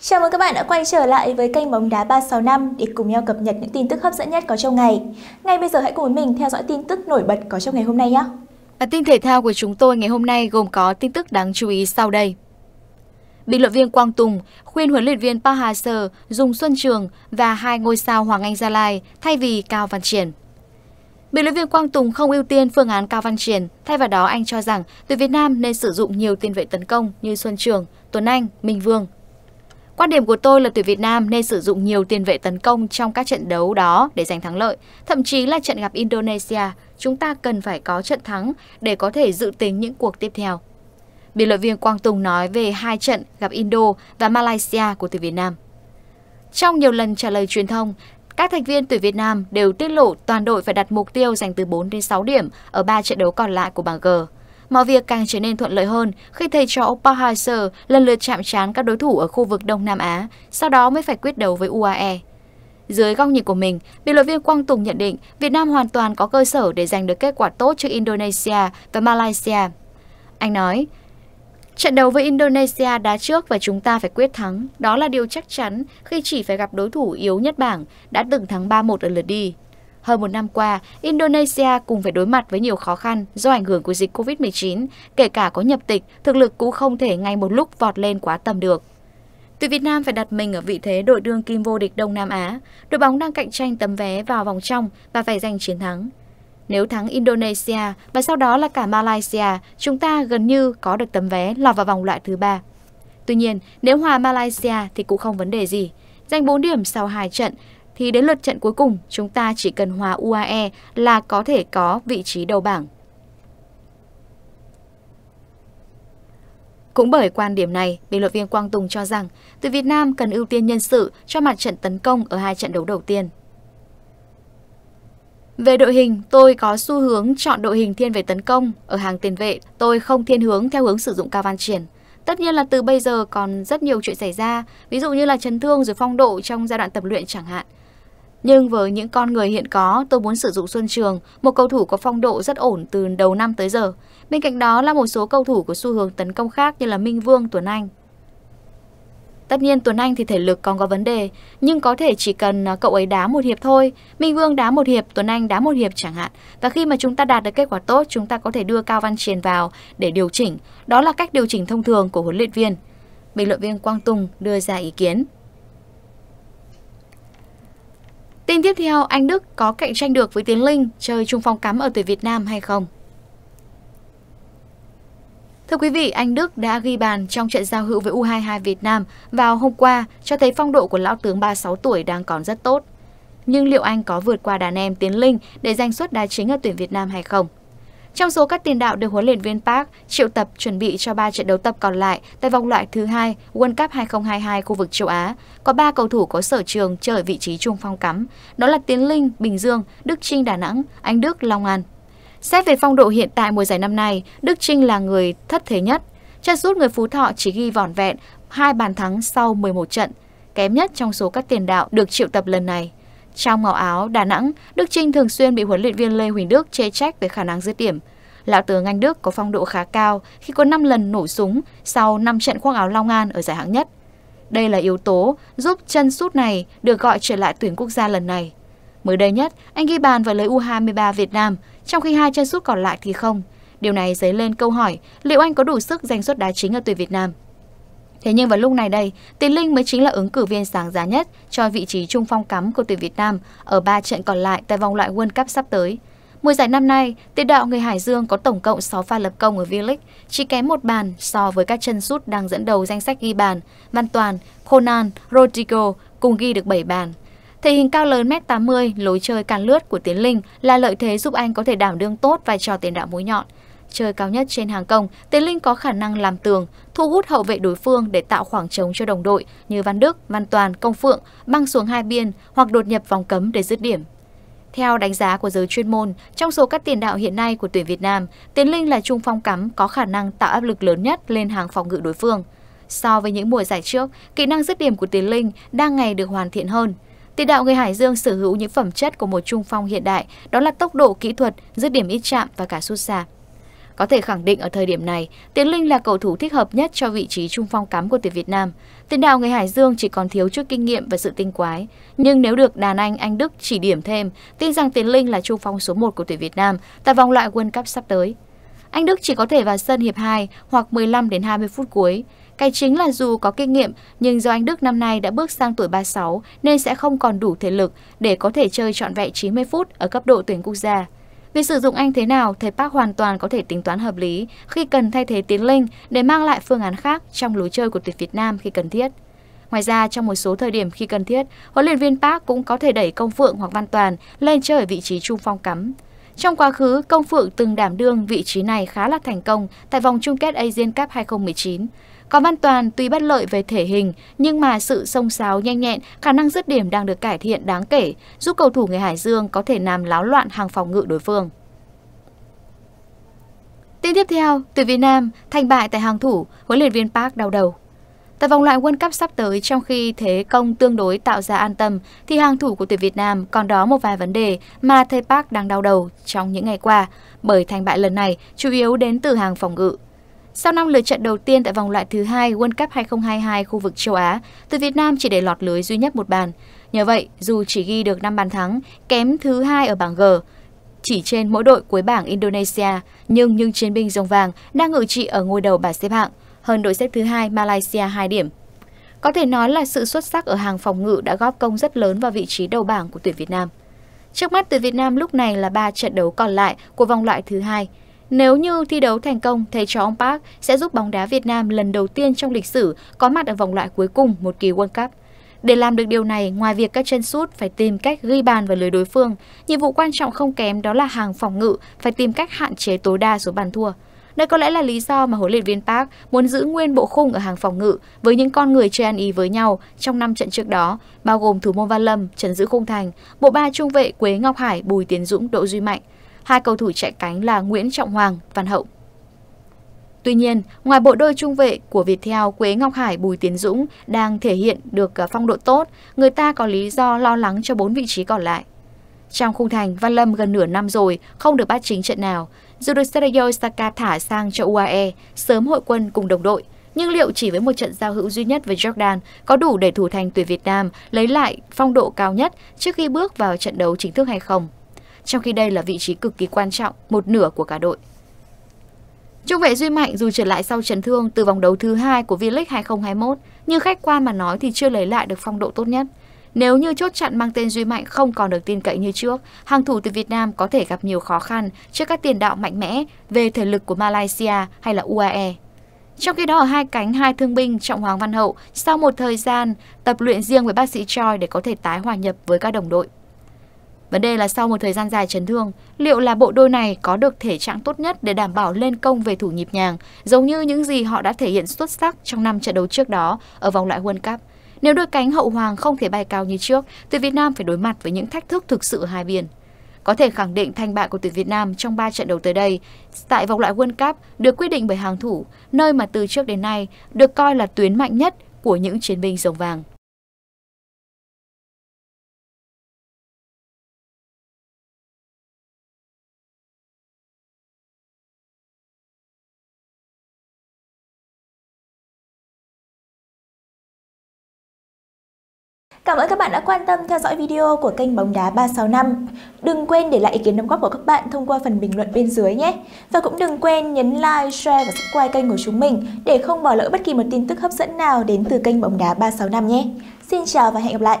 Chào mừng các bạn đã quay trở lại với kênh bóng đá 365 để cùng nhau cập nhật những tin tức hấp dẫn nhất có trong ngày. Ngay bây giờ hãy cùng với mình theo dõi tin tức nổi bật có trong ngày hôm nay nhé. Bản tin thể thao của chúng tôi ngày hôm nay gồm có tin tức đáng chú ý sau đây. Bình luận viên Quang Tùng khuyên huấn luyện viên Park Hang-seo dùng Xuân Trường và hai ngôi sao Hoàng Anh Gia Lai thay vì Cao Văn Triển. Bình luận viên Quang Tùng không ưu tiên phương án Cao Văn Triển, thay vào đó anh cho rằng tuyển Việt Nam nên sử dụng nhiều tiền vệ tấn công như Xuân Trường, Tuấn Anh, Minh Vương. Quan điểm của tôi là tuyển Việt Nam nên sử dụng nhiều tiền vệ tấn công trong các trận đấu đó để giành thắng lợi, thậm chí là trận gặp Indonesia, chúng ta cần phải có trận thắng để có thể dự tính những cuộc tiếp theo. Biên luận viên Quang Tùng nói về hai trận gặp Indo và Malaysia của tuyển Việt Nam. Trong nhiều lần trả lời truyền thông, các thành viên tuyển Việt Nam đều tiết lộ toàn đội phải đặt mục tiêu giành từ 4 đến 6 điểm ở 3 trận đấu còn lại của bảng G. Mọi việc càng trở nên thuận lợi hơn khi thầy trò Park Hang-seo lần lượt chạm trán các đối thủ ở khu vực Đông Nam Á, sau đó mới phải quyết đấu với UAE. Dưới góc nhìn của mình, biên luận viên Quang Tùng nhận định Việt Nam hoàn toàn có cơ sở để giành được kết quả tốt trước Indonesia và Malaysia. Anh nói, Trận đấu với Indonesia đá trước và chúng ta phải quyết thắng. Đó là điều chắc chắn khi chỉ phải gặp đối thủ yếu nhất bảng, đã từng thắng 3-1 ở lượt đi. Hơn một năm qua, Indonesia cùng phải đối mặt với nhiều khó khăn do ảnh hưởng của dịch Covid-19, kể cả có nhập tịch, thực lực cũng không thể ngay một lúc vọt lên quá tầm được. Tuyển Việt Nam phải đặt mình ở vị thế đội đương kim vô địch Đông Nam Á, đội bóng đang cạnh tranh tấm vé vào vòng trong và phải giành chiến thắng. Nếu thắng Indonesia và sau đó là cả Malaysia, chúng ta gần như có được tấm vé lọt vào vòng loại thứ ba. Tuy nhiên, nếu hòa Malaysia thì cũng không vấn đề gì. Giành 4 điểm sau 2 trận thì đến lượt trận cuối cùng chúng ta chỉ cần hòa UAE là có thể có vị trí đầu bảng. Cũng bởi quan điểm này, bình luận viên Quang Tùng cho rằng tuyển Việt Nam cần ưu tiên nhân sự cho mặt trận tấn công ở hai trận đấu đầu tiên. Về đội hình, tôi có xu hướng chọn đội hình thiên về tấn công. Ở hàng tiền vệ, tôi không thiên hướng theo hướng sử dụng cao văn triển. Tất nhiên là từ bây giờ còn rất nhiều chuyện xảy ra, ví dụ như là chấn thương rồi phong độ trong giai đoạn tập luyện chẳng hạn. Nhưng với những con người hiện có, tôi muốn sử dụng Xuân Trường, một cầu thủ có phong độ rất ổn từ đầu năm tới giờ. Bên cạnh đó là một số cầu thủ có xu hướng tấn công khác như là Minh Vương, Tuấn Anh. Tất nhiên Tuấn Anh thì thể lực còn có vấn đề, nhưng có thể chỉ cần à, cậu ấy đá một hiệp thôi. Minh Vương đá một hiệp, Tuấn Anh đá một hiệp chẳng hạn. Và khi mà chúng ta đạt được kết quả tốt, chúng ta có thể đưa Cao Văn Triền vào để điều chỉnh. Đó là cách điều chỉnh thông thường của huấn luyện viên. Bình luận viên Quang Tùng đưa ra ý kiến. Tin tiếp theo, Anh Đức có cạnh tranh được với Tiến Linh chơi trung phong cắm ở tuyển Việt Nam hay không? Thưa quý vị, Anh Đức đã ghi bàn trong trận giao hữu với U22 Việt Nam vào hôm qua cho thấy phong độ của lão tướng 36 tuổi đang còn rất tốt. Nhưng liệu anh có vượt qua đàn em Tiến Linh để giành suất đá chính ở tuyển Việt Nam hay không? Trong số các tiền đạo được huấn luyện viên Park triệu tập chuẩn bị cho 3 trận đấu tập còn lại tại vòng loại thứ hai World Cup 2022 khu vực châu Á, có 3 cầu thủ có sở trường chơi ở vị trí trung phong cắm, đó là Tiến Linh, Bình Dương, Đức Trinh Đà Nẵng, Anh Đức, Long An. Xét về phong độ hiện tại mùa giải năm nay, Đức Trinh là người thất thế nhất. Chân rút người Phú Thọ chỉ ghi vỏn vẹn hai bàn thắng sau 11 trận, kém nhất trong số các tiền đạo được triệu tập lần này. Trong màu áo Đà Nẵng, Đức Trinh thường xuyên bị huấn luyện viên Lê Huỳnh Đức chê trách về khả năng dứt điểm. Lão tướng Anh Đức có phong độ khá cao khi có 5 lần nổ súng sau 5 trận khoác áo Long An ở giải hạng nhất. Đây là yếu tố giúp chân sút này được gọi trở lại tuyển quốc gia lần này. Mới đây nhất, anh ghi bàn vào lưới U23 Việt Nam, trong khi hai chân sút còn lại thì không. Điều này dấy lên câu hỏi liệu anh có đủ sức giành suất đá chính ở tuyển Việt Nam. Thế nhưng vào lúc này đây, Tiến Linh mới chính là ứng cử viên sáng giá nhất cho vị trí trung phong cắm của tuyển Việt Nam ở ba trận còn lại tại vòng loại World Cup sắp tới. Mùa giải năm nay, tiền đạo người Hải Dương có tổng cộng 6 pha lập công ở V-League, chỉ kém một bàn so với các chân sút đang dẫn đầu danh sách ghi bàn, Văn Toàn, Conan, Rodrigo cùng ghi được 7 bàn. Thể hình cao lớn m80, lối chơi càn lướt của Tiến Linh là lợi thế giúp anh có thể đảm đương tốt vai trò tiền đạo mũi nhọn. Chơi cao nhất trên hàng công, Tiến Linh có khả năng làm tường, thu hút hậu vệ đối phương để tạo khoảng trống cho đồng đội như Văn Đức, Văn Toàn, Công Phượng, băng xuống hai biên hoặc đột nhập vòng cấm để dứt điểm. Theo đánh giá của giới chuyên môn, trong số các tiền đạo hiện nay của tuyển Việt Nam, Tiến Linh là trung phong cắm có khả năng tạo áp lực lớn nhất lên hàng phòng ngự đối phương. So với những mùa giải trước, kỹ năng dứt điểm của Tiến Linh đang ngày được hoàn thiện hơn. Tiền đạo người Hải Dương sở hữu những phẩm chất của một trung phong hiện đại, đó là tốc độ kỹ thuật, dứt điểm ít chạm và cả sút xa. Có thể khẳng định ở thời điểm này, Tiến Linh là cầu thủ thích hợp nhất cho vị trí trung phong cắm của tuyển Việt Nam. Tiền đạo người Hải Dương chỉ còn thiếu chút kinh nghiệm và sự tinh quái. Nhưng nếu được đàn anh Anh Đức chỉ điểm thêm, tin rằng Tiến Linh là trung phong số 1 của tuyển Việt Nam tại vòng loại World Cup sắp tới. Anh Đức chỉ có thể vào sân hiệp 2 hoặc 15 đến 20 phút cuối. Cái chính là dù có kinh nghiệm, nhưng do anh Đức năm nay đã bước sang tuổi 36 nên sẽ không còn đủ thể lực để có thể chơi trọn vẹn 90 phút ở cấp độ tuyển quốc gia. Việc sử dụng anh thế nào, thầy Park hoàn toàn có thể tính toán hợp lý khi cần thay thế Tiến Linh để mang lại phương án khác trong lối chơi của tuyển Việt Nam khi cần thiết. Ngoài ra, trong một số thời điểm khi cần thiết, huấn luyện viên Park cũng có thể đẩy Công Phượng hoặc Văn Toàn lên chơi ở vị trí trung phong cắm. Trong quá khứ, Công Phượng từng đảm đương vị trí này khá là thành công tại vòng chung kết Asian Cup 2019. Còn Văn Toàn tuy bất lợi về thể hình, nhưng mà sự sông sáo nhanh nhẹn, khả năng dứt điểm đang được cải thiện đáng kể, giúp cầu thủ người Hải Dương có thể làm láo loạn hàng phòng ngự đối phương. Tin tiếp theo, tuyển Việt Nam thành bại tại hàng thủ, huấn luyện viên Park đau đầu. Tại vòng loại World Cup sắp tới, trong khi thế công tương đối tạo ra an tâm, thì hàng thủ của tuyển Việt Nam còn đó một vài vấn đề mà thầy Park đang đau đầu trong những ngày qua, bởi thành bại lần này chủ yếu đến từ hàng phòng ngự. Sau năm lượt trận đầu tiên tại vòng loại thứ hai World Cup 2022 khu vực châu Á, tuyển Việt Nam chỉ để lọt lưới duy nhất một bàn. Nhờ vậy, dù chỉ ghi được 5 bàn thắng, kém thứ hai ở bảng G, chỉ trên mỗi đội cuối bảng Indonesia, nhưng những chiến binh rồng vàng đang ngự trị ở ngôi đầu bảng xếp hạng hơn đội xếp thứ hai Malaysia 2 điểm. Có thể nói là sự xuất sắc ở hàng phòng ngự đã góp công rất lớn vào vị trí đầu bảng của tuyển Việt Nam. Trước mắt tuyển Việt Nam lúc này là 3 trận đấu còn lại của vòng loại thứ hai. Nếu như thi đấu thành công, thầy trò ông Park sẽ giúp bóng đá Việt Nam lần đầu tiên trong lịch sử có mặt ở vòng loại cuối cùng một kỳ World Cup. Để làm được điều này, ngoài việc các chân sút phải tìm cách ghi bàn vào lưới đối phương, nhiệm vụ quan trọng không kém đó là hàng phòng ngự phải tìm cách hạn chế tối đa số bàn thua. Đây có lẽ là lý do mà huấn luyện viên Park muốn giữ nguyên bộ khung ở hàng phòng ngự với những con người chơi ăn ý với nhau trong năm trận trước đó, bao gồm thủ môn Văn Lâm, Trần Giữ Khung Thành, bộ ba trung vệ Quế Ngọc Hải, Bùi Tiến Dũng, Đỗ Duy Mạnh. Hai cầu thủ chạy cánh là Nguyễn Trọng Hoàng, Văn Hậu. Tuy nhiên, ngoài bộ đôi trung vệ của Viettel, Quế Ngọc Hải, Bùi Tiến Dũng đang thể hiện được à, phong độ tốt, người ta có lý do lo lắng cho bốn vị trí còn lại. Trong khung thành, Văn Lâm gần nửa năm rồi, không được bắt chính trận nào. Dù được Sergio Saka thả sang cho UAE, sớm hội quân cùng đồng đội, nhưng liệu chỉ với một trận giao hữu duy nhất với Jordan có đủ để thủ thành tuyển Việt Nam lấy lại phong độ cao nhất trước khi bước vào trận đấu chính thức hay không? Trong khi đây là vị trí cực kỳ quan trọng, một nửa của cả đội. Trung vệ Duy Mạnh dù trở lại sau chấn thương từ vòng đấu thứ hai của V-League 2021, nhưng khách quan mà nói thì chưa lấy lại được phong độ tốt nhất. Nếu như chốt chặn mang tên Duy Mạnh không còn được tin cậy như trước, hàng thủ từ Việt Nam có thể gặp nhiều khó khăn trước các tiền đạo mạnh mẽ về thể lực của Malaysia hay là UAE. Trong khi đó ở hai cánh hai thương binh Trọng Hoàng Văn Hậu sau một thời gian tập luyện riêng với bác sĩ Choi để có thể tái hòa nhập với các đồng đội. Vấn đề là sau một thời gian dài chấn thương, liệu là bộ đôi này có được thể trạng tốt nhất để đảm bảo lên công về thủ nhịp nhàng, giống như những gì họ đã thể hiện xuất sắc trong năm trận đấu trước đó ở vòng loại World Cup. Nếu đôi cánh hậu hoàng không thể bay cao như trước, tuyển Việt Nam phải đối mặt với những thách thức thực sự hai bên. Có thể khẳng định thành bại của tuyển Việt Nam trong 3 trận đấu tới đây tại vòng loại World Cup được quyết định bởi hàng thủ, nơi mà từ trước đến nay được coi là tuyến mạnh nhất của những chiến binh rồng vàng. Cảm ơn các bạn đã quan tâm theo dõi video của kênh Bóng Đá 365. Đừng quên để lại ý kiến đóng góp của các bạn thông qua phần bình luận bên dưới nhé. Và cũng đừng quên nhấn like, share và subscribe kênh của chúng mình để không bỏ lỡ bất kỳ một tin tức hấp dẫn nào đến từ kênh Bóng Đá 365 nhé. Xin chào và hẹn gặp lại!